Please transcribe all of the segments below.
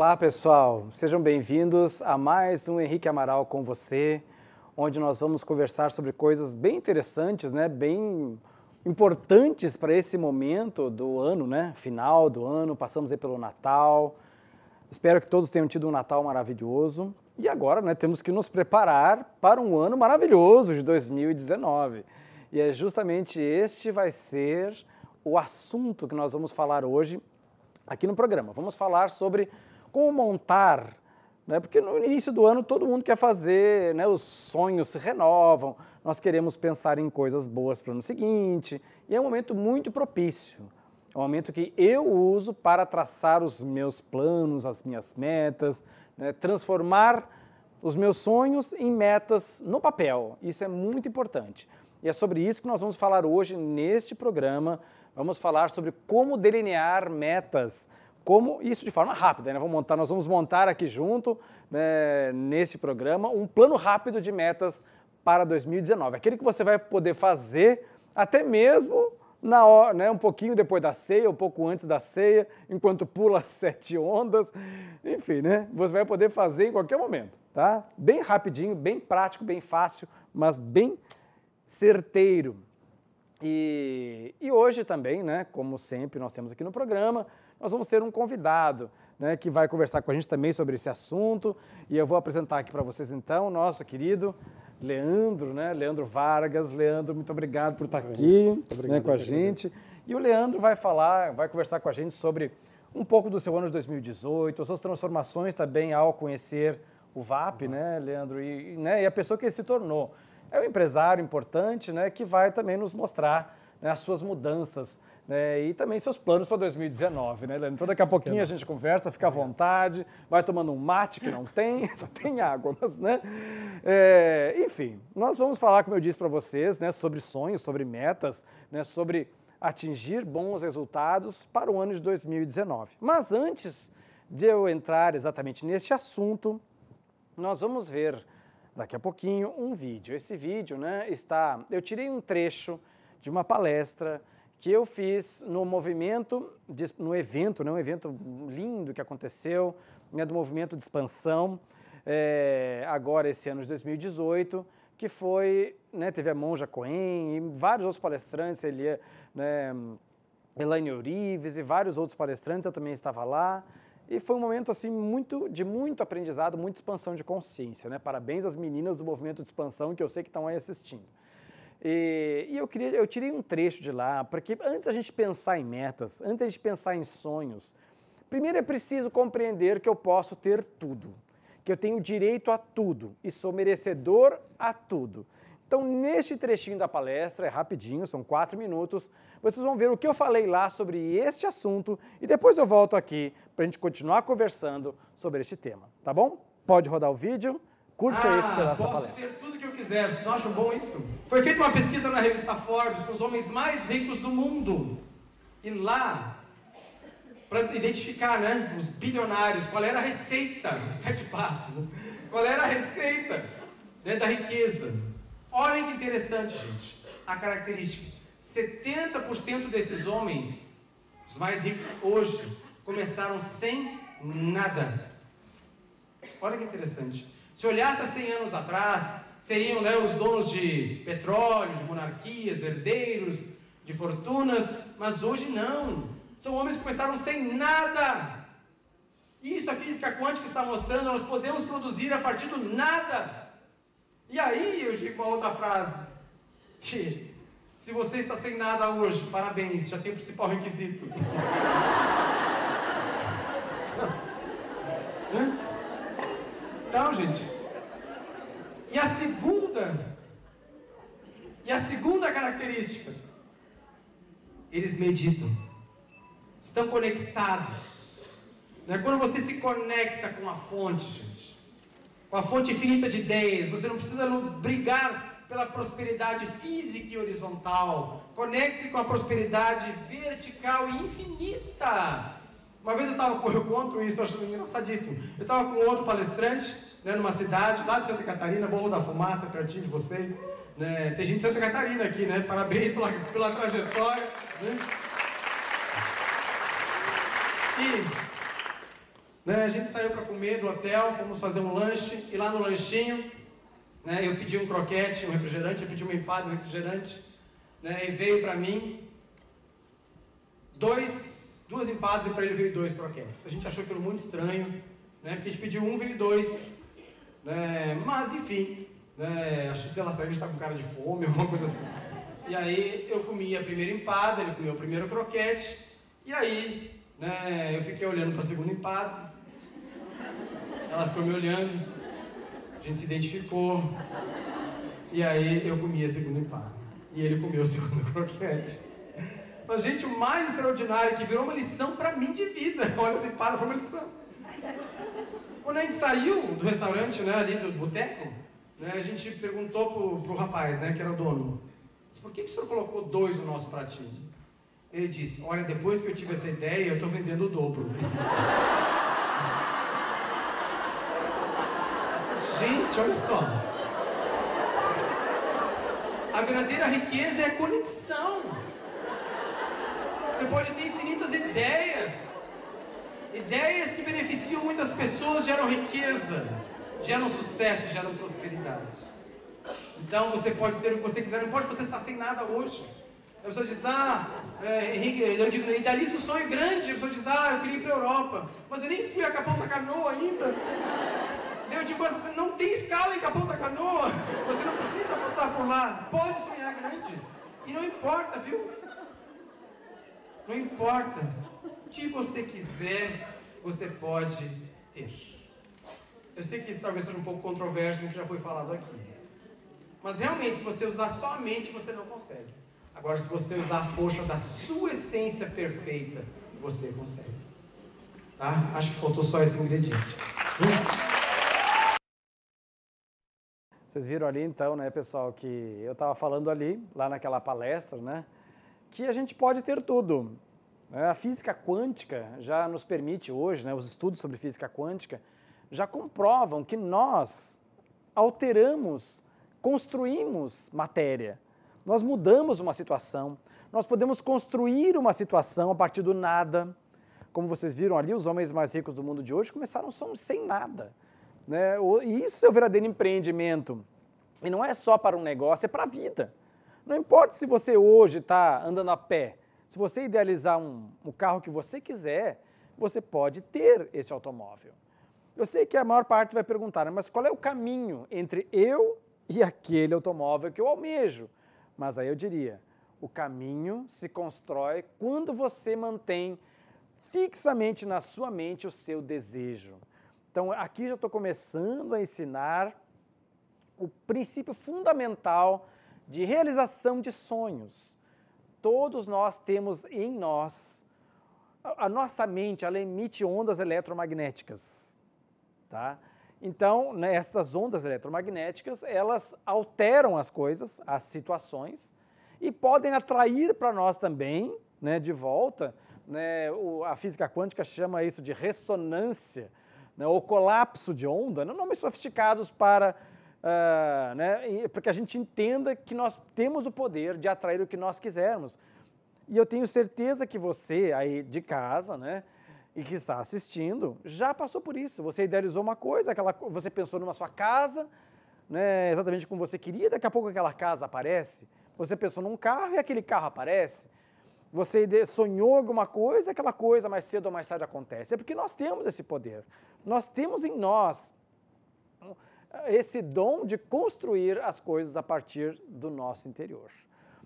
Olá, pessoal. Sejam bem-vindos a mais um Henrique Amaral com você, onde nós vamos conversar sobre coisas bem interessantes, né? Bem importantes para esse momento do ano, né? Final do ano, passamos aí pelo Natal. Espero que todos tenham tido um Natal maravilhoso. E agora, né, temos que nos preparar para um ano maravilhoso de 2019. E é justamente este vai ser o assunto que nós vamos falar hoje aqui no programa. Vamos falar sobre como montar, né? porque no início do ano todo mundo quer fazer, né? os sonhos se renovam, nós queremos pensar em coisas boas para o ano seguinte, e é um momento muito propício. É um momento que eu uso para traçar os meus planos, as minhas metas, né? transformar os meus sonhos em metas no papel. Isso é muito importante. E é sobre isso que nós vamos falar hoje neste programa vamos falar sobre como delinear metas, como isso de forma rápida, né? Vamos montar, nós vamos montar aqui junto, né, neste programa, um plano rápido de metas para 2019. Aquele que você vai poder fazer até mesmo na hora, né, um pouquinho depois da ceia, um pouco antes da ceia, enquanto pula sete ondas, enfim, né? Você vai poder fazer em qualquer momento, tá? Bem rapidinho, bem prático, bem fácil, mas bem certeiro. E, e, hoje também, né, como sempre nós temos aqui no programa, nós vamos ter um convidado né, que vai conversar com a gente também sobre esse assunto. E eu vou apresentar aqui para vocês então o nosso querido Leandro, né, Leandro Vargas. Leandro, muito obrigado por estar aqui obrigado, né, com a gente. E o Leandro vai falar, vai conversar com a gente sobre um pouco do seu ano de 2018, as suas transformações também ao conhecer o VAP, uhum. né, Leandro, e, né, e a pessoa que ele se tornou é um empresário importante né, que vai também nos mostrar né, as suas mudanças né, e também seus planos para 2019, né? Então daqui a pouquinho a gente conversa, fica à vontade, vai tomando um mate que não tem, só tem água, mas, né? É, enfim, nós vamos falar, como eu disse para vocês, né, sobre sonhos, sobre metas, né, sobre atingir bons resultados para o ano de 2019. Mas antes de eu entrar exatamente neste assunto, nós vamos ver daqui a pouquinho um vídeo. Esse vídeo, né, está. Eu tirei um trecho de uma palestra que eu fiz no movimento, de, no evento, né, um evento lindo que aconteceu, né, do movimento de expansão, é, agora esse ano de 2018, que foi, né, teve a Monja Cohen e vários outros palestrantes, Elia, né, Elaine Orives e vários outros palestrantes, eu também estava lá. E foi um momento assim muito de muito aprendizado, muita expansão de consciência, né? Parabéns às meninas do movimento de expansão que eu sei que estão aí assistindo. E, e eu queria, eu tirei um trecho de lá, porque antes a gente pensar em metas, antes a gente pensar em sonhos, primeiro é preciso compreender que eu posso ter tudo, que eu tenho direito a tudo e sou merecedor a tudo. Então, neste trechinho da palestra, é rapidinho, são quatro minutos, vocês vão ver o que eu falei lá sobre este assunto e depois eu volto aqui para a gente continuar conversando sobre este tema, tá bom? Pode rodar o vídeo, curte ah, aí esse pedaço da palestra. Quiser, vocês não acham bom isso? Foi feita uma pesquisa na revista Forbes com os homens mais ricos do mundo. E lá, para identificar né, os bilionários, qual era a receita, os sete passos, né? qual era a receita né, da riqueza. Olhem que interessante, gente, a característica. 70% desses homens, os mais ricos hoje, começaram sem nada. Olha que interessante. Se olhasse há 100 anos atrás, seriam né, os donos de petróleo, de monarquias, herdeiros, de fortunas, mas hoje não. São homens que começaram sem nada. Isso a física quântica está mostrando, nós podemos produzir a partir do nada. E aí eu digo uma outra frase, que se você está sem nada hoje, parabéns, já tem o principal requisito. então, gente. E a segunda, e a segunda característica, eles meditam, estão conectados. Né? Quando você se conecta com a fonte, gente, com a fonte infinita de ideias. Você não precisa brigar pela prosperidade física e horizontal. Conecte-se com a prosperidade vertical e infinita. Uma vez eu estava com, eu conto isso, eu acho engraçadíssimo. Eu estava com outro palestrante, né, numa cidade, lá de Santa Catarina, Morro da Fumaça, pertinho de vocês. Né? Tem gente de Santa Catarina aqui, né? Parabéns pela, pela trajetória. Né? E Né? A gente saiu para comer do hotel, fomos fazer um lanche, e lá no lanchinho, né, eu pedi um croquete, um refrigerante, eu pedi uma empada, um refrigerante, né, e veio para mim dois, duas empadas e para ele veio dois croquetes. A gente achou aquilo muito estranho, né, porque a gente pediu um, veio dois, né, mas enfim, né, acho que sei lá, se a gente está com cara de fome, alguma coisa assim. E aí eu comi a primeira empada, ele comeu o primeiro croquete, e aí né, eu fiquei olhando para a segunda empada, ela ficou me olhando, a gente se identificou, e aí eu comi a segunda empada, e ele comeu o segundo croquete. Mas, gente, o mais extraordinário, que virou uma lição para mim de vida, olha, essa empada foi uma lição. Quando a gente saiu do restaurante, né, ali do boteco, né, a gente perguntou pro, pro rapaz, né, que era o dono, por que, que o senhor colocou dois no nosso pratinho? Ele disse, olha, depois que eu tive essa ideia, eu estou vendendo o dobro. Gente, olha só. A verdadeira riqueza é a conexão. Você pode ter infinitas ideias. Ideias que beneficiam muitas pessoas geram riqueza, geram sucesso, geram prosperidade. Então você pode ter o que você quiser, não pode você estar sem nada hoje. A pessoa diz, ah, é, Henrique, eu digo, idealiza um sonho grande. A pessoa diz, ah, eu queria ir para a Europa, mas eu nem fui a Capão da Canoa ainda. Eu digo assim, não tem escala em Capão da Canoa, você não precisa passar por lá. Pode sonhar grande. E não importa, viu? Não importa. Que você quiser, você pode ter. Eu sei que isso talvez seja um pouco controverso, que já foi falado aqui. Mas realmente, se você usar só a mente, você não consegue. Agora, se você usar a força da sua essência perfeita, você consegue. Tá? Acho que faltou só esse ingrediente. Vocês viram ali então, né, pessoal, que eu estava falando ali, lá naquela palestra, né, que a gente pode ter tudo. Né? A física quântica já nos permite hoje, né, os estudos sobre física quântica já comprovam que nós alteramos construímos matéria, nós mudamos uma situação, nós podemos construir uma situação a partir do nada. Como vocês viram ali, os homens mais ricos do mundo de hoje começaram sem nada. Né? Isso é o verdadeiro empreendimento. E não é só para um negócio, é para a vida. Não importa se você hoje está andando a pé, se você idealizar um, um carro que você quiser, você pode ter esse automóvel. Eu sei que a maior parte vai perguntar, mas qual é o caminho entre eu e aquele automóvel que eu almejo. Mas aí eu diria, o caminho se constrói quando você mantém fixamente na sua mente o seu desejo. Então aqui já estou começando a ensinar o princípio fundamental de realização de sonhos. Todos nós temos em nós, a nossa mente, ela emite ondas eletromagnéticas, tá? Então, né, essas ondas eletromagnéticas, elas alteram as coisas, as situações, e podem atrair para nós também, né, de volta, né, o, a física quântica chama isso de ressonância, né, ou colapso de onda, não nomes sofisticados para, uh, né, para que a gente entenda que nós temos o poder de atrair o que nós quisermos. E eu tenho certeza que você aí de casa, né, e que está assistindo já passou por isso. Você idealizou uma coisa, aquela, você pensou numa sua casa, né, exatamente como você queria, daqui a pouco aquela casa aparece. Você pensou num carro e aquele carro aparece. Você sonhou alguma coisa, aquela coisa mais cedo ou mais tarde acontece. É porque nós temos esse poder. Nós temos em nós esse dom de construir as coisas a partir do nosso interior.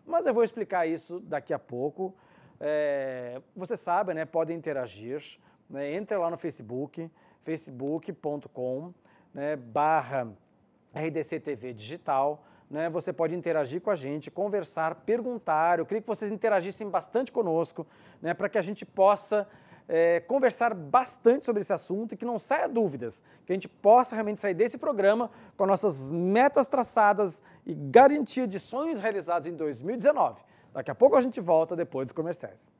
Mas eu vou explicar isso daqui a pouco. É, você sabe, né, pode interagir, né, entre lá no Facebook, facebook.com né, barra RDC TV Digital, né, você pode interagir com a gente, conversar, perguntar, eu queria que vocês interagissem bastante conosco, né, para que a gente possa é, conversar bastante sobre esse assunto e que não saia dúvidas, que a gente possa realmente sair desse programa com nossas metas traçadas e garantia de sonhos realizados em 2019. Daqui a pouco a gente volta depois dos comerciais.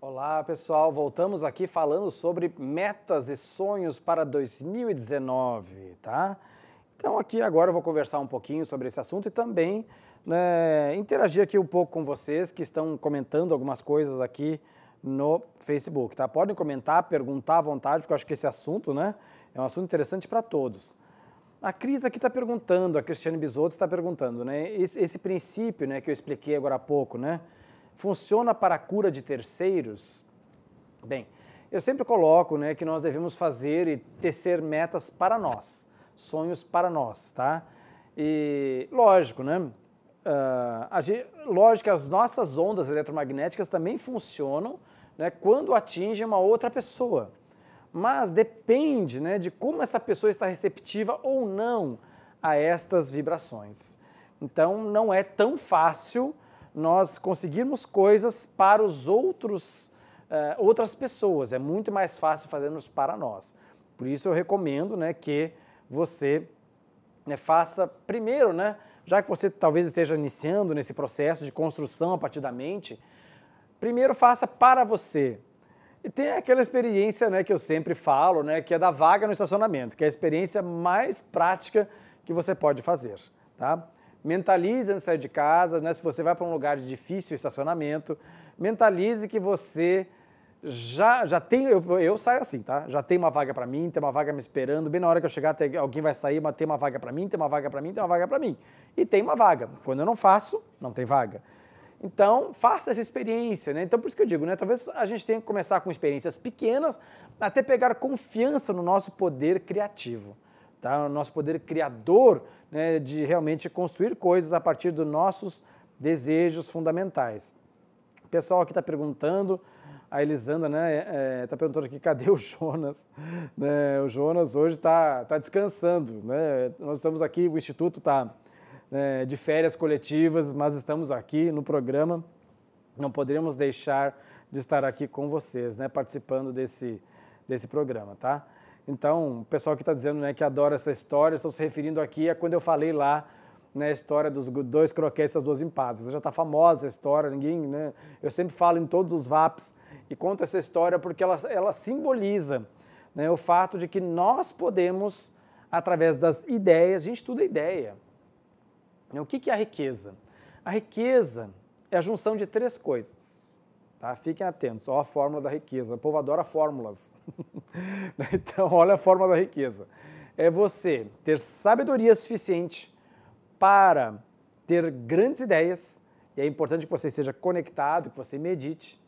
Olá pessoal, voltamos aqui falando sobre metas e sonhos para 2019, tá? Então aqui agora eu vou conversar um pouquinho sobre esse assunto e também né, interagir aqui um pouco com vocês que estão comentando algumas coisas aqui no Facebook, tá? Podem comentar, perguntar à vontade, porque eu acho que esse assunto, né, é um assunto interessante para todos. A Cris aqui está perguntando, a Cristiane Bisotto está perguntando, né, esse, esse, princípio, né, que eu expliquei agora há pouco, né, funciona para a cura de terceiros? Bem, eu sempre coloco, né, que nós devemos fazer e tecer metas para nós, sonhos para nós, tá? E lógico, né? Uh, a, lógico que as nossas ondas eletromagnéticas também funcionam né, quando atingem uma outra pessoa. Mas depende né, de como essa pessoa está receptiva ou não a estas vibrações. Então não é tão fácil nós conseguirmos coisas para os outros, uh, outras pessoas. É muito mais fácil fazermos para nós. Por isso eu recomendo né, que você né, faça primeiro, né, já que você talvez esteja iniciando nesse processo de construção a partir da mente, primeiro faça para você. E tem aquela experiência né, que eu sempre falo, né, que é da vaga no estacionamento, que é a experiência mais prática que você pode fazer. Tá? Mentalize antes de sair de casa, né, se você vai para um lugar de difícil estacionamento, mentalize que você já, já tem, eu, eu saio assim, tá? Já tem uma vaga para mim, tem uma vaga me esperando, bem na hora que eu chegar tem, alguém vai sair, mas tem uma vaga para mim, tem uma vaga para mim, tem uma vaga para mim. E tem uma vaga. Quando eu não faço, não tem vaga. Então, faça essa experiência, né? Então, por isso que eu digo, né? Talvez a gente tenha que começar com experiências pequenas até pegar confiança no nosso poder criativo, tá? No nosso poder criador, né? De realmente construir coisas a partir dos nossos desejos fundamentais. O pessoal aqui está perguntando, a Elisandra, né, está é, tá perguntando aqui, cadê o Jonas? Né, o Jonas hoje está tá descansando, né? Nós estamos aqui, o Instituto está né, de férias coletivas, mas estamos aqui no programa. Não poderíamos deixar de estar aqui com vocês, né, participando desse, desse programa, tá? Então, o pessoal que está dizendo né, que adora essa história, estão se referindo aqui a quando eu falei lá né, a história dos dois croquetes e as duas empadas. Já está famosa a história, ninguém, né? Eu sempre falo em todos os VAPs e conto essa história porque ela, ela simboliza né, o fato de que nós podemos, através das ideias, a gente estuda ideia. O que, é a riqueza? A riqueza é a junção de três coisas. Tá? Fiquem atentos, olha a fórmula da riqueza. O povo adora fórmulas. então, olha a fórmula da riqueza. É você ter sabedoria suficiente para ter grandes ideias, e é importante que você esteja conectado, que você medite.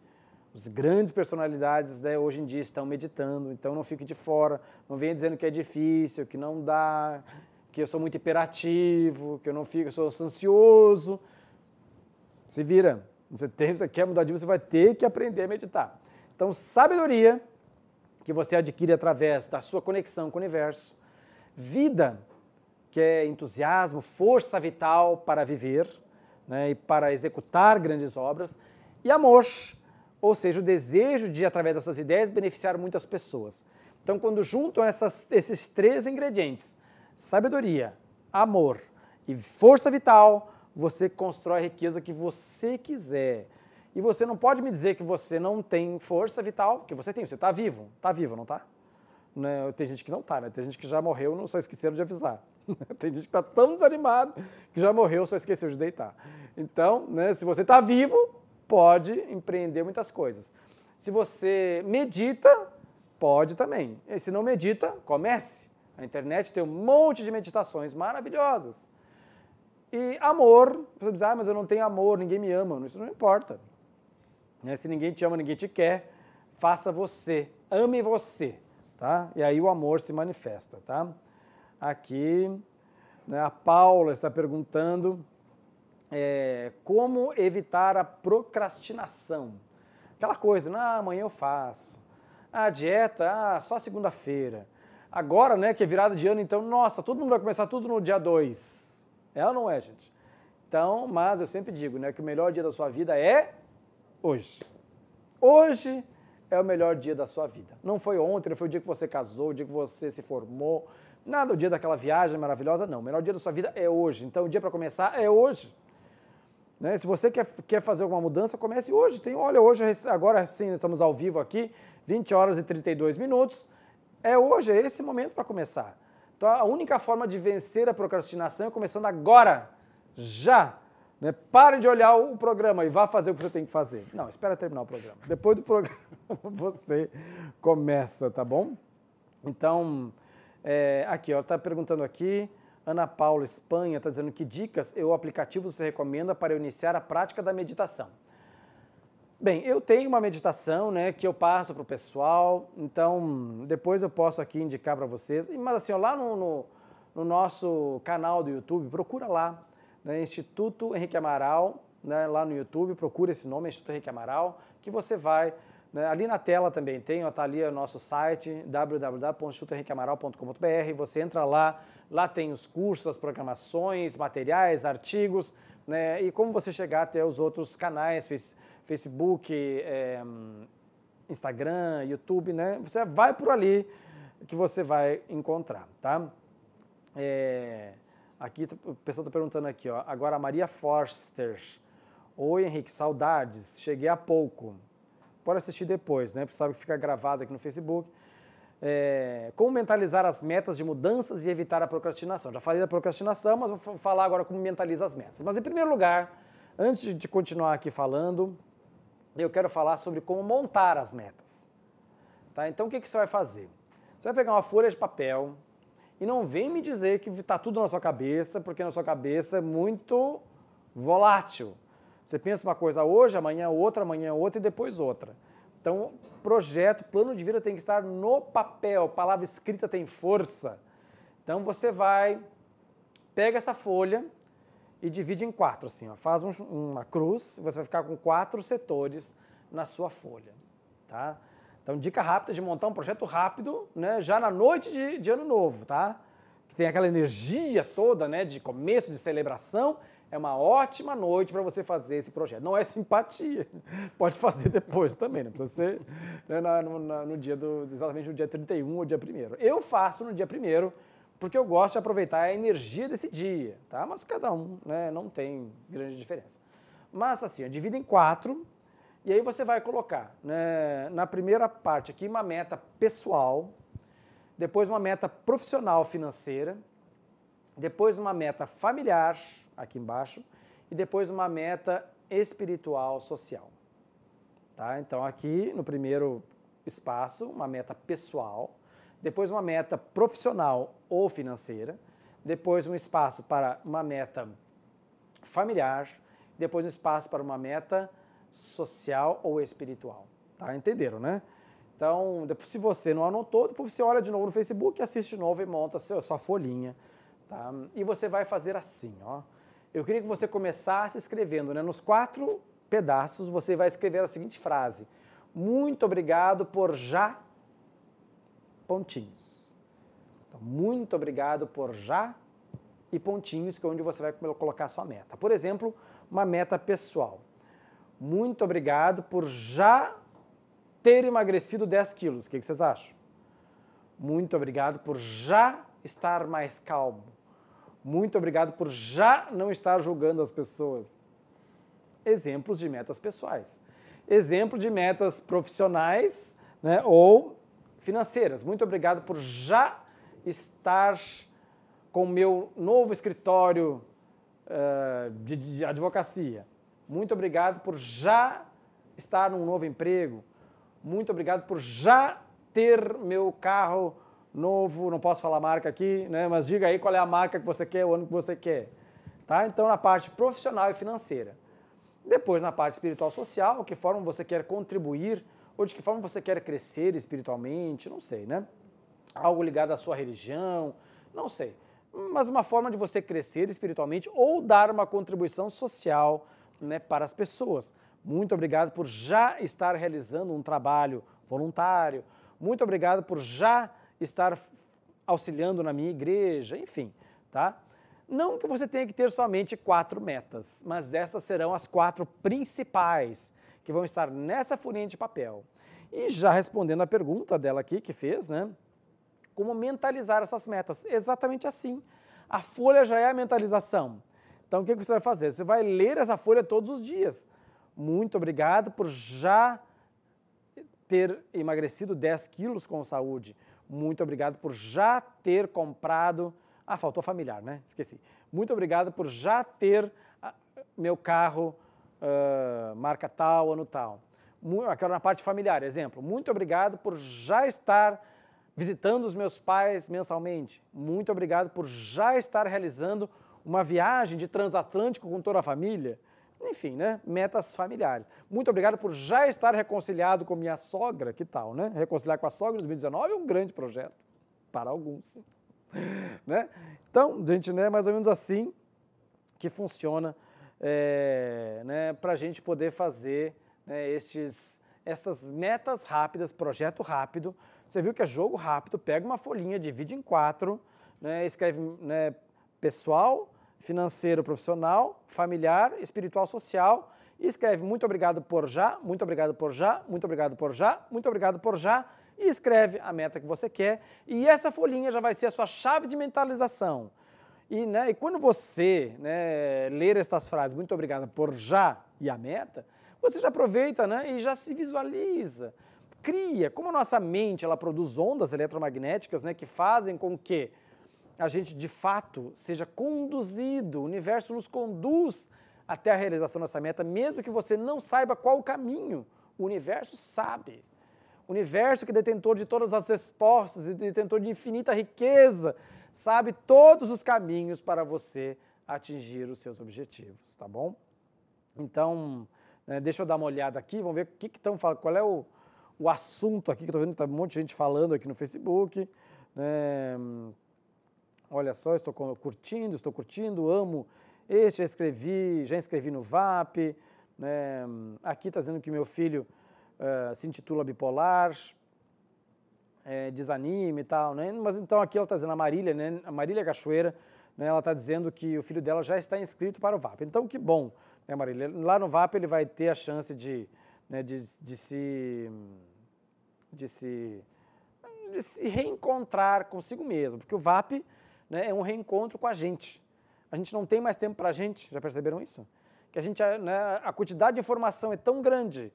As grandes personalidades né, hoje em dia estão meditando, então não fique de fora, não venha dizendo que é difícil, que não dá, que eu sou muito hiperativo, que eu não fico, eu sou ansioso. Se vira. Você, tem, você quer mudar de vida, você vai ter que aprender a meditar. Então, sabedoria que você adquire através da sua conexão com o universo, vida, que é entusiasmo, força vital para viver né, e para executar grandes obras, e amor, ou seja, o desejo de, através dessas ideias, beneficiar muitas pessoas. Então, quando juntam essas, esses três ingredientes, sabedoria, amor e força vital, você constrói a riqueza que você quiser. E você não pode me dizer que você não tem força vital, porque você tem, você está vivo. Está vivo, não está? Né? Tem gente que não está, né? Tem gente que já morreu, não só esqueceram de avisar. tem gente que está tão desanimado que já morreu, só esqueceu de deitar. Então, né, se você está vivo, pode empreender muitas coisas. Se você medita, pode também. E se não medita, comece. A internet tem um monte de meditações maravilhosas. E amor, você diz, ah, mas eu não tenho amor, ninguém me ama. Isso não importa. Né, se ninguém te ama, ninguém te quer, faça você, ame você, tá? E aí o amor se manifesta, tá? Aqui, né, a Paula está perguntando é, como evitar a procrastinação. Aquela coisa, ah, amanhã eu faço. A dieta, ah, só segunda-feira. Agora, né, que é virada de ano, então, nossa, todo mundo vai começar tudo no dia 2. É ou não é, gente? Então, mas eu sempre digo, né, que o melhor dia da sua vida é hoje. Hoje é o melhor dia da sua vida. Não foi ontem, não foi o dia que você casou, o dia que você se formou, nada o dia daquela viagem maravilhosa, não. O melhor dia da sua vida é hoje. Então, o dia para começar é hoje. Né? Se você quer, quer fazer alguma mudança, comece hoje. Tem, olha, hoje, agora sim, estamos ao vivo aqui, 20 horas e 32 minutos. É hoje, é esse momento para começar. Então a única forma de vencer a procrastinação é começando agora, já. Né? Pare de olhar o programa e vá fazer o que você tem que fazer. Não, espera terminar o programa. Depois do programa você começa, tá bom? Então, é, aqui, ó, tá perguntando aqui, Ana Paula Espanha está dizendo que dicas e o aplicativo você recomenda para iniciar a prática da meditação. Bem, eu tenho uma meditação, né, que eu passo para o pessoal, então depois eu posso aqui indicar para vocês. Mas assim, ó, lá no, no, no, nosso canal do YouTube, procura lá, né, Instituto Henrique Amaral, né, lá no YouTube, procura esse nome, Instituto Henrique Amaral, que você vai. Né, ali na tela também tem, está ali o nosso site, www.institutohenriqueamaral.com.br. Você entra lá, lá tem os cursos, as programações, materiais, artigos, né, e como você chegar até os outros canais, Facebook, é, Instagram, YouTube, né? Você vai por ali que você vai encontrar, tá? É, aqui o pessoal está perguntando aqui, ó. Agora a Maria Forster. Oi, Henrique, saudades. Cheguei há pouco. Pode assistir depois, né? Porque sabe que fica gravado aqui no Facebook. É, como mentalizar as metas de mudanças e evitar a procrastinação. Já falei da procrastinação, mas vou falar agora como mentaliza as metas. Mas em primeiro lugar, antes de continuar aqui falando, eu quero falar sobre como montar as metas. Tá? Então, o que, que você vai fazer? Você vai pegar uma folha de papel e não vem me dizer que está tudo na sua cabeça, porque na sua cabeça é muito volátil. Você pensa uma coisa hoje, amanhã outra, amanhã outra e depois outra. Então, projeto, plano de vida tem que estar no papel. Palavra escrita tem força. Então, você vai, pega essa folha, e divide em quatro, assim, ó. faz um, uma cruz, você vai ficar com quatro setores na sua folha, tá? Então, dica rápida de montar um projeto rápido, né, já na noite de, de ano novo, tá? Que tem aquela energia toda, né, de começo, de celebração, é uma ótima noite para você fazer esse projeto. Não é simpatia, pode fazer depois também, não precisa ser né, no, no, no, dia do, exatamente no dia 31 ou dia 1 Eu faço no dia 1 porque eu gosto de aproveitar a energia desse dia, tá? Mas cada um, né, não tem grande diferença. Mas assim, divide em quatro e aí você vai colocar né, na primeira parte aqui uma meta pessoal, depois uma meta profissional financeira, depois uma meta familiar aqui embaixo e depois uma meta espiritual social. Tá? Então aqui no primeiro espaço, uma meta pessoal, depois uma meta profissional ou financeira, depois um espaço para uma meta familiar, depois um espaço para uma meta social ou espiritual. Tá? Entenderam, né? Então, depois, se você não anotou, depois você olha de novo no Facebook, assiste de novo e monta a sua folhinha. Tá? E você vai fazer assim, ó. Eu queria que você começasse escrevendo, né? Nos quatro pedaços, você vai escrever a seguinte frase: Muito obrigado por já pontinhos. Então, muito obrigado por já e pontinhos, que é onde você vai colocar a sua meta. Por exemplo, uma meta pessoal. Muito obrigado por já ter emagrecido 10 quilos. O que vocês acham? Muito obrigado por já estar mais calmo. Muito obrigado por já não estar julgando as pessoas. Exemplos de metas pessoais. Exemplo de metas profissionais né, ou financeiras. Muito obrigado por já estar com o meu novo escritório uh, de, de advocacia. Muito obrigado por já estar num novo emprego. Muito obrigado por já ter meu carro novo, não posso falar marca aqui, né? mas diga aí qual é a marca que você quer, o ano que você quer. Tá? Então, na parte profissional e financeira. Depois, na parte espiritual social, que forma você quer contribuir ou de que forma você quer crescer espiritualmente, não sei, né? Algo ligado à sua religião, não sei. Mas uma forma de você crescer espiritualmente ou dar uma contribuição social né, para as pessoas. Muito obrigado por já estar realizando um trabalho voluntário. Muito obrigado por já estar auxiliando na minha igreja, enfim, tá? Não que você tenha que ter somente quatro metas, mas essas serão as quatro principais que vão estar nessa folhinha de papel. E já respondendo a pergunta dela aqui que fez, né? Como mentalizar essas metas? Exatamente assim. A folha já é a mentalização. Então o que você vai fazer? Você vai ler essa folha todos os dias. Muito obrigado por já ter emagrecido 10 quilos com saúde. Muito obrigado por já ter comprado. Ah, faltou familiar, né? Esqueci. Muito obrigado por já ter ah, meu carro uh, marca tal, ano tal. Aquela na parte familiar, exemplo. Muito obrigado por já estar visitando os meus pais mensalmente. Muito obrigado por já estar realizando uma viagem de transatlântico com toda a família. Enfim, né? Metas familiares. Muito obrigado por já estar reconciliado com minha sogra, que tal, né? Reconciliar com a sogra em 2019 é um grande projeto para alguns, né? Então, gente, né, mais ou menos assim que funciona é, né, para a gente poder fazer né, estes, essas metas rápidas, projeto rápido. Você viu que é jogo rápido, pega uma folhinha, divide em quatro, né, escreve né, pessoal, financeiro, profissional, familiar, espiritual, social, e escreve muito obrigado por já, muito obrigado por já, muito obrigado por já, muito obrigado por já, e escreve a meta que você quer, e essa folhinha já vai ser a sua chave de mentalização. E, né, e quando você né, ler essas frases, muito obrigado por já e a meta, você já aproveita né, e já se visualiza, cria. Como a nossa mente ela produz ondas eletromagnéticas né, que fazem com que a gente de fato seja conduzido, o universo nos conduz até a realização dessa meta, mesmo que você não saiba qual o caminho, o universo sabe. O universo que é detentor de todas as respostas e detentor de infinita riqueza, sabe todos os caminhos para você atingir os seus objetivos, tá bom? Então, né, deixa eu dar uma olhada aqui, vamos ver o que estão falando, qual é o, o assunto aqui, que estou vendo que está um monte de gente falando aqui no Facebook. Né? Olha só, estou curtindo, estou curtindo, amo este, já escrevi, já escrevi no VAP. Né? Aqui está dizendo que meu filho uh, se intitula bipolar, é, desanime e tal, né? Mas então aqui ela está dizendo, a Marília, né? A Marília Cachoeira, né? ela está dizendo que o filho dela já está inscrito para o VAP. Então que bom, né, Marília? Lá no VAP ele vai ter a chance de, né, de, de se de se de se reencontrar consigo mesmo, porque o VAP né, é um reencontro com a gente. A gente não tem mais tempo para a gente, já perceberam isso? Que a gente, né, a quantidade de informação é tão grande,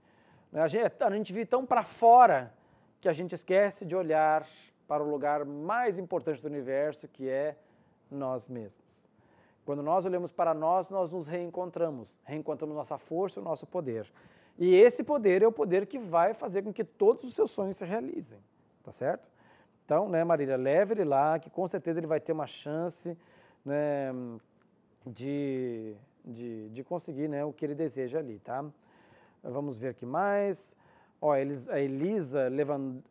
né, a, gente, a gente vive tão para fora que a gente esquece de olhar para o lugar mais importante do universo, que é nós mesmos. Quando nós olhamos para nós, nós nos reencontramos, reencontramos nossa força o nosso poder. E esse poder é o poder que vai fazer com que todos os seus sonhos se realizem, tá certo? Então, né, Marília, leve ele lá, que com certeza ele vai ter uma chance né, de, de, de conseguir né, o que ele deseja ali, tá? Vamos ver aqui mais. Ó, a Elisa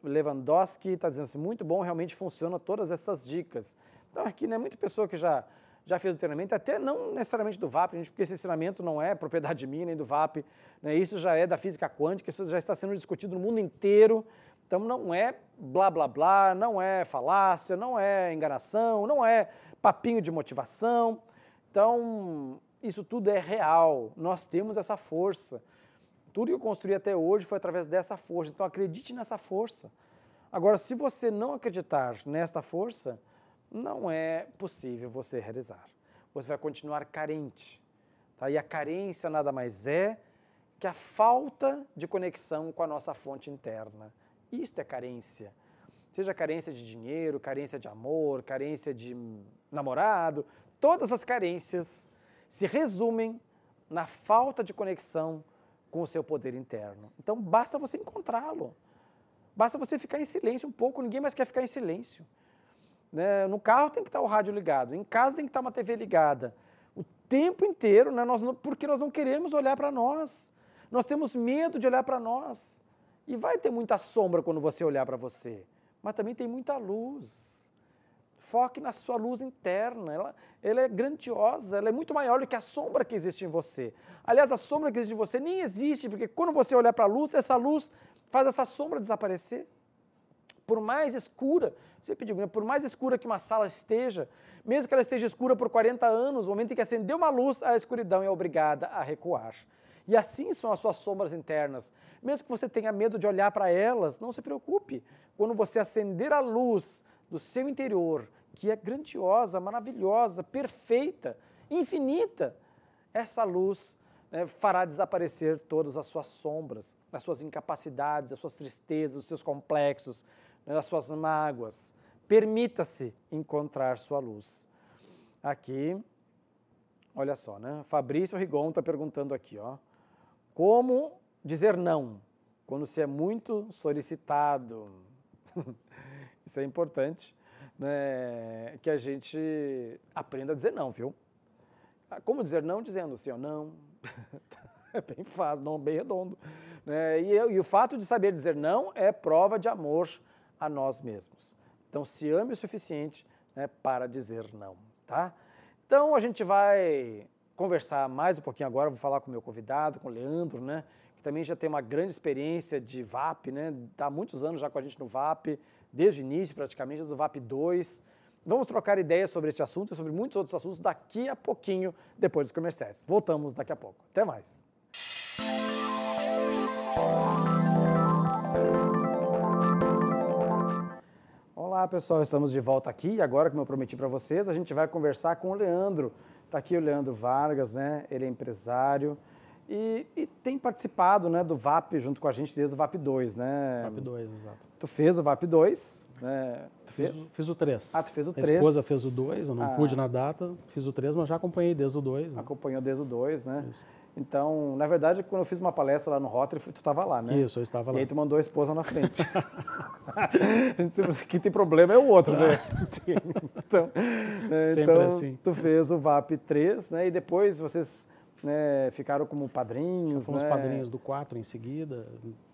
Lewandowski está dizendo assim, muito bom, realmente funciona todas essas dicas. Então aqui, né, muita pessoa que já, já fez o treinamento, até não necessariamente do VAP, gente, porque esse treinamento não é propriedade minha nem do VAP, né, isso já é da física quântica, isso já está sendo discutido no mundo inteiro, então não é blá blá blá, não é falácia, não é enganação, não é papinho de motivação. Então, isso tudo é real, nós temos essa força. Tudo que eu construí até hoje foi através dessa força. Então acredite nessa força. Agora, se você não acreditar nesta força, não é possível você realizar. Você vai continuar carente. Tá? E a carência nada mais é que a falta de conexão com a nossa fonte interna. Isto é carência. Seja carência de dinheiro, carência de amor, carência de namorado, todas as carências se resumem na falta de conexão com o seu poder interno. Então basta você encontrá-lo. Basta você ficar em silêncio um pouco, ninguém mais quer ficar em silêncio. Né? No carro tem que estar o rádio ligado, em casa tem que estar uma TV ligada. O tempo inteiro, né? nós porque nós não queremos olhar para nós. Nós temos medo de olhar para nós. E vai ter muita sombra quando você olhar para você, mas também tem muita luz. Foque na sua luz interna. Ela, ela é grandiosa, ela é muito maior do que a sombra que existe em você. Aliás, a sombra que existe em você nem existe, porque quando você olhar para a luz, essa luz faz essa sombra desaparecer. Por mais escura, você pediu, né? por mais escura que uma sala esteja, mesmo que ela esteja escura por 40 anos, no momento em que acendeu uma luz, a escuridão é obrigada a recuar. E assim são as suas sombras internas. Mesmo que você tenha medo de olhar para elas, não se preocupe. Quando você acender a luz do seu interior, que é grandiosa, maravilhosa, perfeita, infinita, essa luz né, fará desaparecer todas as suas sombras, as suas incapacidades, as suas tristezas, os seus complexos. né, as suas mágoas. Permita-se encontrar sua luz. Aqui, olha só, né? Fabrício Rigon está perguntando aqui, ó. Como dizer não quando se é muito solicitado? Isso é importante, né? Que a gente aprenda a dizer não, viu? Ah, como dizer não dizendo assim, ó, não. é bem fácil, não bem redondo. Né? E, e o fato de saber dizer não é prova de amor a nós mesmos. Então, se ame o suficiente né, para dizer não, tá? Então, a gente vai conversar mais um pouquinho agora, vou falar com o meu convidado, com o Leandro, né? Que também já tem uma grande experiência de VAP, né? Está há muitos anos já com a gente no VAP, desde o início praticamente, do VAP 2. Vamos trocar ideias sobre esse assunto e sobre muitos outros assuntos daqui a pouquinho, depois dos comerciais. Voltamos daqui a pouco. Até mais. Olá pessoal, estamos de volta aqui e agora, como eu prometi para vocês, a gente vai conversar com o Leandro. Está aqui o Leandro Vargas, né? Ele é empresário e, e, tem participado né, do VAP junto com a gente desde o VAP 2, né? VAP 2, exato. Tu fez o VAP 2, né? Tu fez? Fiz, fiz o 3. Ah, tu fez o 3. A esposa fez o 2, eu não ah. pude na data, fiz o 3, mas já acompanhei desde o 2. Né? Acompanhou desde o 2, né? Isso. Então, na verdade, quando eu fiz uma palestra lá no Rotary, tu estava lá, né? Isso, eu estava lá. E aí tu mandou a esposa na frente. Quem tem problema é o outro, né? então, né? Sempre então assim. tu fez o VAP 3, né? E depois vocês né, ficaram como padrinhos, Fomos né? padrinhos do 4 em seguida.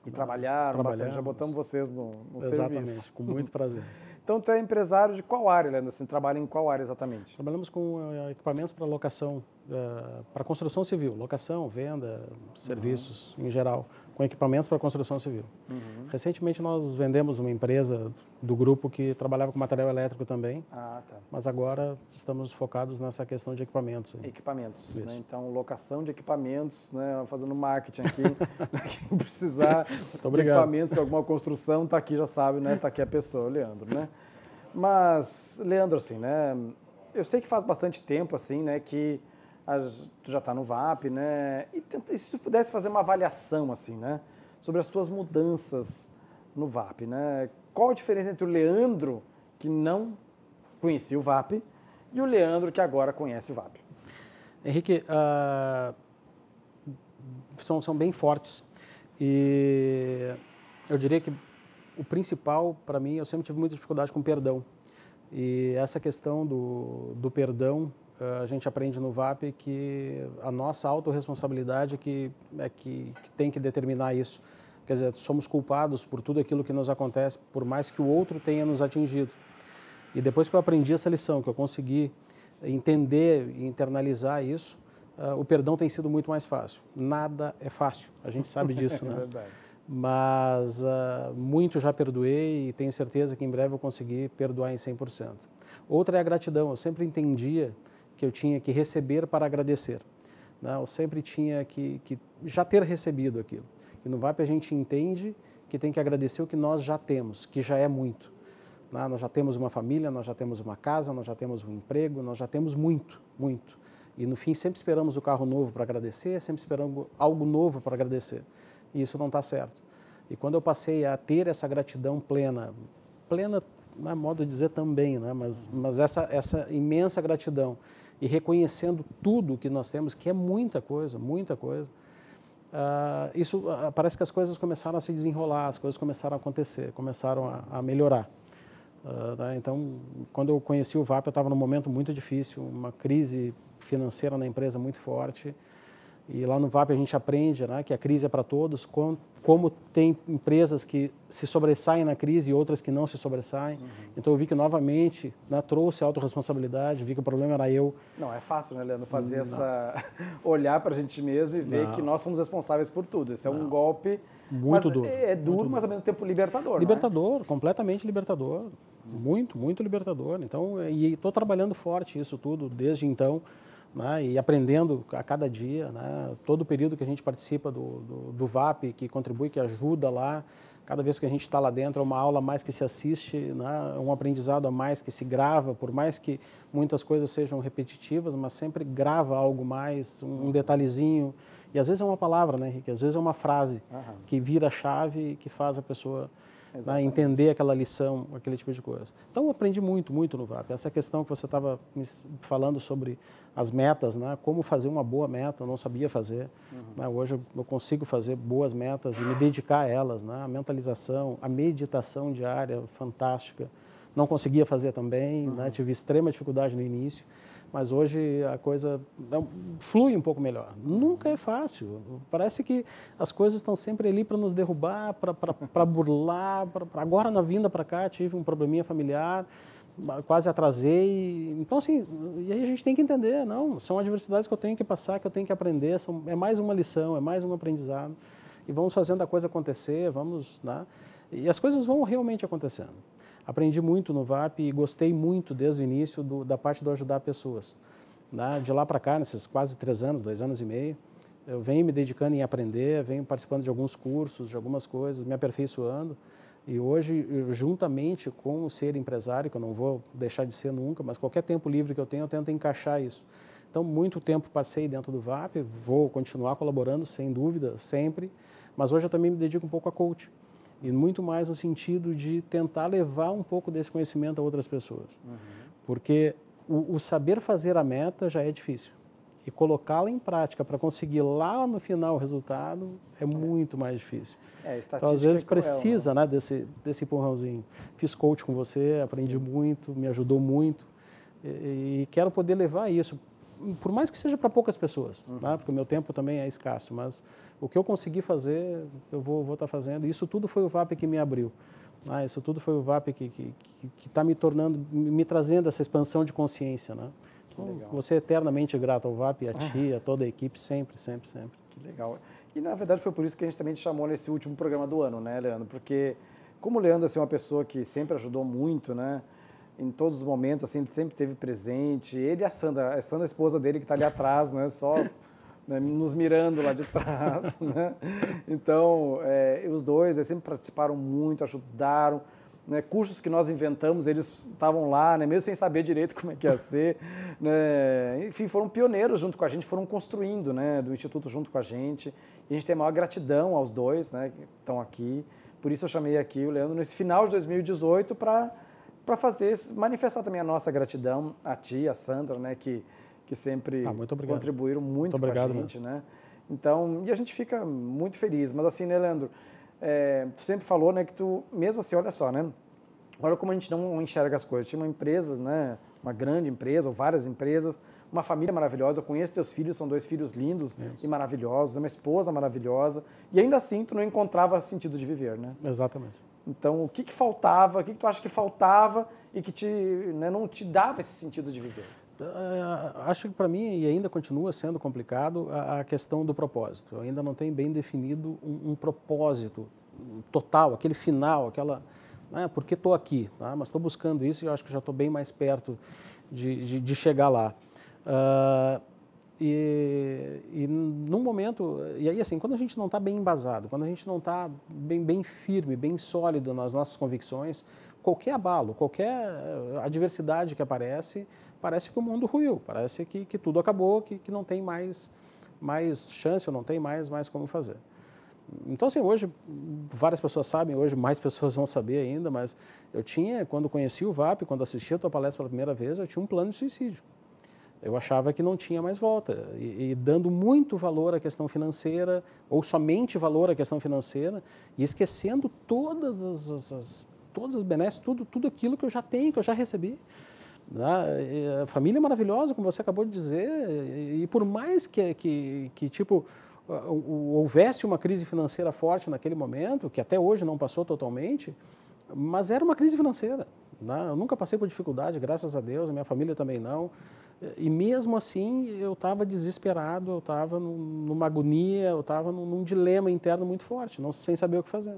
E trabalharam bastante, já botamos vocês no, no Exatamente, serviço. com muito prazer. Então, tu é empresário de qual área, Leandro? Assim, trabalha em qual área exatamente? Trabalhamos com uh, equipamentos para locação, uh, para construção civil, locação, venda, serviços uhum. em geral com equipamentos para construção civil. Uhum. Recentemente nós vendemos uma empresa do grupo que trabalhava com material elétrico também. Ah, tá. Mas agora estamos focados nessa questão de equipamentos. Equipamentos, né? Então, locação de equipamentos, né? fazendo marketing aqui. Né? Quem precisar de equipamentos para alguma construção, está aqui, já sabe, né? Está aqui a pessoa, o Leandro, né? Mas, Leandro, assim, né? Eu sei que faz bastante tempo, assim, né? Que as, tu já está no VAP, né? E, tenta, e se tu pudesse fazer uma avaliação, assim, né? Sobre as tuas mudanças no VAP, né? Qual a diferença entre o Leandro, que não conhecia o VAP, e o Leandro, que agora conhece o VAP? Henrique, uh, são, são bem fortes. E eu diria que o principal, para mim, eu sempre tive muita dificuldade com perdão. E essa questão do, do perdão a gente aprende no VAP que a nossa autorresponsabilidade é que, é que, que tem que determinar isso. Quer dizer, somos culpados por tudo aquilo que nos acontece, por mais que o outro tenha nos atingido. E depois que eu aprendi essa lição, que eu consegui entender e internalizar isso, uh, o perdão tem sido muito mais fácil. Nada é fácil, a gente sabe disso, né? É verdade. Mas uh, muito já perdoei e tenho certeza que em breve eu conseguir perdoar em 100%. Outra é a gratidão. Eu sempre entendia que eu tinha que receber para agradecer. Né? Eu sempre tinha que, que já ter recebido aquilo. E no VAP a gente entende que tem que agradecer o que nós já temos, que já é muito. Né? Nós já temos uma família, nós já temos uma casa, nós já temos um emprego, nós já temos muito, muito. E no fim sempre esperamos o carro novo para agradecer, sempre esperamos algo novo para agradecer. E isso não está certo. E quando eu passei a ter essa gratidão plena, plena não é modo de dizer também, né? mas, mas essa, essa imensa gratidão e reconhecendo tudo que nós temos, que é muita coisa, muita coisa, uh, isso uh, parece que as coisas começaram a se desenrolar, as coisas começaram a acontecer, começaram a, a melhorar. Uh, tá? Então, quando eu conheci o VAP, eu estava num momento muito difícil, uma crise financeira na empresa muito forte, e lá no VAP a gente aprende né, que a crise é para todos, como, como, tem empresas que se sobressaem na crise e outras que não se sobressaem. Uhum. Então eu vi que novamente né, trouxe autorresponsabilidade, vi que o problema era eu. Não, é fácil, né, Leandro, fazer não. essa. olhar para a gente mesmo e ver não. que nós somos responsáveis por tudo. Esse é não. um golpe. Muito mas duro. É, é duro, muito mas ao mesmo tempo libertador. é? Libertador, completamente libertador. Uhum. Muito, muito libertador. Então, e estou trabalhando forte isso tudo desde então né, e aprendendo a cada dia, né, todo o período que a gente participa do, do, do, VAP, que contribui, que ajuda lá, cada vez que a gente está lá dentro é uma aula a mais que se assiste, né, um aprendizado a mais que se grava, por mais que muitas coisas sejam repetitivas, mas sempre grava algo mais, um, um detalhezinho, e às vezes é uma palavra, né, Henrique? Às vezes é uma frase que vira a chave e que faz a pessoa né? entender aquela lição, aquele tipo de coisa. Então, eu aprendi muito, muito no VAP. Essa questão que você estava falando sobre as metas, né? como fazer uma boa meta, eu não sabia fazer. Uhum. Né? Hoje eu consigo fazer boas metas e me dedicar a elas. Né? A mentalização, a meditação diária, fantástica. Não conseguia fazer também, né? uhum. né? tive extrema dificuldade no início mas hoje a coisa flui um pouco melhor. Nunca é fácil. Parece que as coisas estão sempre ali para nos derrubar, para burlar. Pra, pra... Agora, na vinda para cá, tive um probleminha familiar, quase atrasei. Então, assim, e aí a gente tem que entender, não, são adversidades que eu tenho que passar, que eu tenho que aprender, são, é mais uma lição, é mais um aprendizado. E vamos fazendo a coisa acontecer, vamos, né? E as coisas vão realmente acontecendo. Aprendi muito no VAP e gostei muito desde o início do, da parte do ajudar pessoas. Né? De lá para cá, nesses quase três anos, dois anos e meio, eu venho me dedicando em aprender, venho participando de alguns cursos, de algumas coisas, me aperfeiçoando. E hoje, juntamente com o ser empresário, que eu não vou deixar de ser nunca, mas qualquer tempo livre que eu tenho, eu tento encaixar isso. Então, muito tempo passei dentro do VAP, vou continuar colaborando, sem dúvida, sempre, mas hoje eu também me dedico um pouco a coach e muito mais no sentido de tentar levar um pouco desse conhecimento a outras pessoas. Uhum. Porque o, o, saber fazer a meta já é difícil. E colocá-la em prática para conseguir lá no final o resultado é, é. muito mais difícil. É, então, às vezes, é cruel, precisa né? né? desse, desse empurrãozinho. Fiz coach com você, aprendi Sim. muito, me ajudou muito. E, e quero poder levar isso por mais que seja para poucas pessoas, uhum. né? porque o meu tempo também é escasso, mas o que eu consegui fazer, eu vou estar tá fazendo. Isso tudo foi o VAP que me abriu. Né? Isso tudo foi o VAP que está que, que, tá me tornando, me trazendo essa expansão de consciência. Né? Então, você é eternamente grato ao VAP, a ti, a toda a equipe, sempre, sempre, sempre. Que legal. E na verdade foi por isso que a gente também te chamou nesse último programa do ano, né, Leandro? Porque como o Leandro assim, é uma pessoa que sempre ajudou muito, né? Em todos os momentos, assim, sempre teve presente. Ele e a Sandra, a Sandra, a esposa dele, que está ali atrás, né, só né, nos mirando lá de trás, né? Então, é, os dois sempre participaram muito, ajudaram. Né, cursos que nós inventamos, eles estavam lá, né, mesmo sem saber direito como é que ia ser. Né, enfim, foram pioneiros junto com a gente, foram construindo né, do Instituto junto com a gente. E a gente tem a maior gratidão aos dois né, que estão aqui. Por isso eu chamei aqui o Leandro nesse final de 2018 para para fazer manifestar também a nossa gratidão a ti, a Sandra, né, que que sempre ah, contribuíram muito, muito com a gente, né? Então, e a gente fica muito feliz. Mas assim, né, Leandro, é, tu sempre falou, né, que tu, mesmo assim, olha só, né? Olha como a gente não enxerga as coisas. Tinha uma empresa, né, uma grande empresa, ou várias empresas, uma família maravilhosa. Eu conheço teus filhos, são dois filhos lindos Isso. e maravilhosos, uma esposa maravilhosa. E ainda assim, tu não encontrava sentido de viver, né? Exatamente. Então, o que, que faltava, o que, que tu acha que faltava e que te, né, não te dava esse sentido de viver? Uh, acho que para mim, e ainda continua sendo complicado, a, questão do propósito. Eu ainda não tenho bem definido um, um propósito total, aquele final, aquela. Né, porque estou aqui, tá? mas estou buscando isso e acho que já estou bem mais perto de, de, de chegar lá. Uh, e, e num momento, e aí assim, quando a gente não está bem embasado, quando a gente não está bem, bem firme, bem sólido nas nossas convicções, qualquer abalo, qualquer adversidade que aparece, parece que o mundo ruiu, parece que, que tudo acabou, que, que não tem mais, mais chance, ou não tem mais, mais como fazer. Então, assim, hoje, várias pessoas sabem, hoje mais pessoas vão saber ainda, mas eu tinha, quando conheci o VAP, quando assisti a tua palestra pela primeira vez, eu tinha um plano de suicídio. Eu achava que não tinha mais volta. E, e, dando muito valor à questão financeira, ou somente valor à questão financeira, e esquecendo todas as, as, as todas as benesses, tudo, tudo aquilo que eu já tenho, que eu já recebi. Né? A família é maravilhosa, como você acabou de dizer, e, por mais que, que, que tipo, houvesse uma crise financeira forte naquele momento, que até hoje não passou totalmente, mas era uma crise financeira. Né? Eu nunca passei por dificuldade, graças a Deus, a minha família também não. E mesmo assim, eu estava desesperado, eu estava numa agonia, eu estava num, num, dilema interno muito forte, não sem saber o que fazer.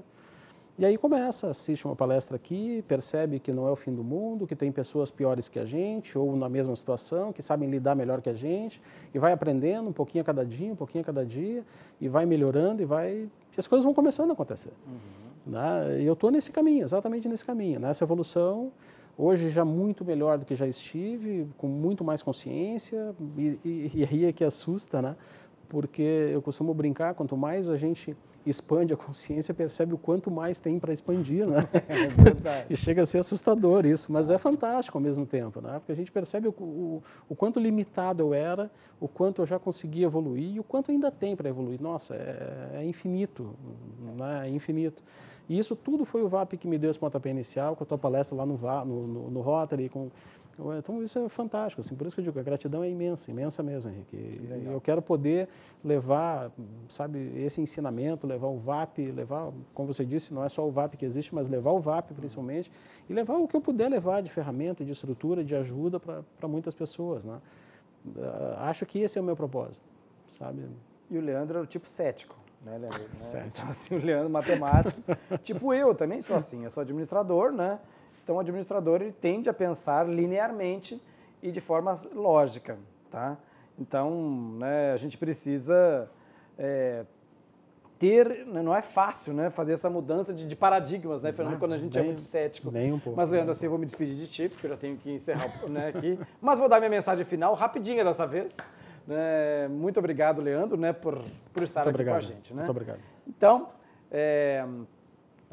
E aí começa, assiste uma palestra aqui, percebe que não é o fim do mundo, que tem pessoas piores que a gente, ou na mesma situação, que sabem lidar melhor que a gente, e vai aprendendo um pouquinho a cada dia, um pouquinho a cada dia, e vai melhorando, e vai... E as coisas vão começando a acontecer. Uhum. Né? E eu estou nesse caminho, exatamente nesse caminho, nessa evolução Hoje já muito melhor do que já estive, com muito mais consciência, e, e, e ria que assusta, né? Porque eu costumo brincar, quanto mais a gente expande a consciência, percebe o quanto mais tem para expandir, né? É verdade. e chega a ser assustador isso, mas é fantástico ao mesmo tempo, né? Porque a gente percebe o, o, o quanto limitado eu era, o quanto eu já consegui evoluir e o quanto ainda tem para evoluir. Nossa, é, é infinito, né? É infinito. E isso tudo foi o VAP que me deu esse pontapé inicial, com a tua palestra lá no, no, no, no Rotary, com então isso é fantástico, assim, por isso que eu digo, a gratidão é imensa, imensa mesmo, Henrique. E eu quero poder levar, sabe, esse ensinamento, levar o VAP, levar, como você disse, não é só o VAP que existe, mas levar o VAP principalmente, e levar o que eu puder levar de ferramenta, de estrutura, de ajuda para muitas pessoas, né? Ah, acho que esse é o meu propósito, sabe? E o Leandro é o tipo cético. Né, Leandro? Né? Então, assim, o Leandro, matemático. tipo eu, também sou assim. Eu sou administrador, né? Então, o administrador ele tende a pensar linearmente e de forma lógica, tá? Então, né, a gente precisa é, ter, né, não é fácil, né, fazer essa mudança de, de paradigmas, né, Fernando, quando a gente é muito cético. Nem um pouco. Mas, Leandro, assim, eu vou me despedir de ti, porque eu já tenho que encerrar né, aqui. Mas vou dar minha mensagem final, rapidinha dessa vez. Né? Muito obrigado, Leandro, né, por, por estar muito aqui obrigado. com a gente. Né? Muito obrigado. Então, é,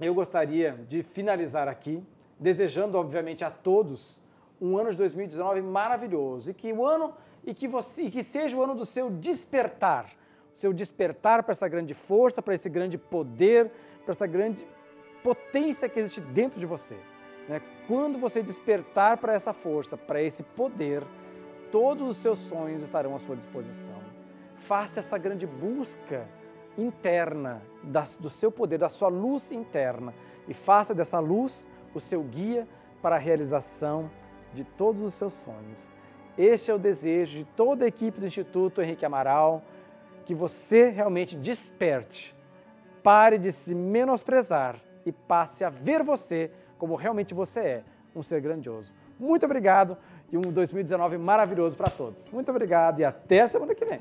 eu gostaria de finalizar aqui desejando, obviamente, a todos um ano de 2019 maravilhoso e que o ano e que você e que seja o ano do seu despertar, o seu despertar para essa grande força, para esse grande poder, para essa grande potência que existe dentro de você. Né? Quando você despertar para essa força, para esse poder, todos os seus sonhos estarão à sua disposição. Faça essa grande busca interna do seu poder, da sua luz interna e faça dessa luz o seu guia para a realização de todos os seus sonhos. Este é o desejo de toda a equipe do Instituto Henrique Amaral, que você realmente desperte, pare de se menosprezar e passe a ver você como realmente você é, um ser grandioso. Muito obrigado e um 2019 maravilhoso para todos. Muito obrigado e até a semana que vem.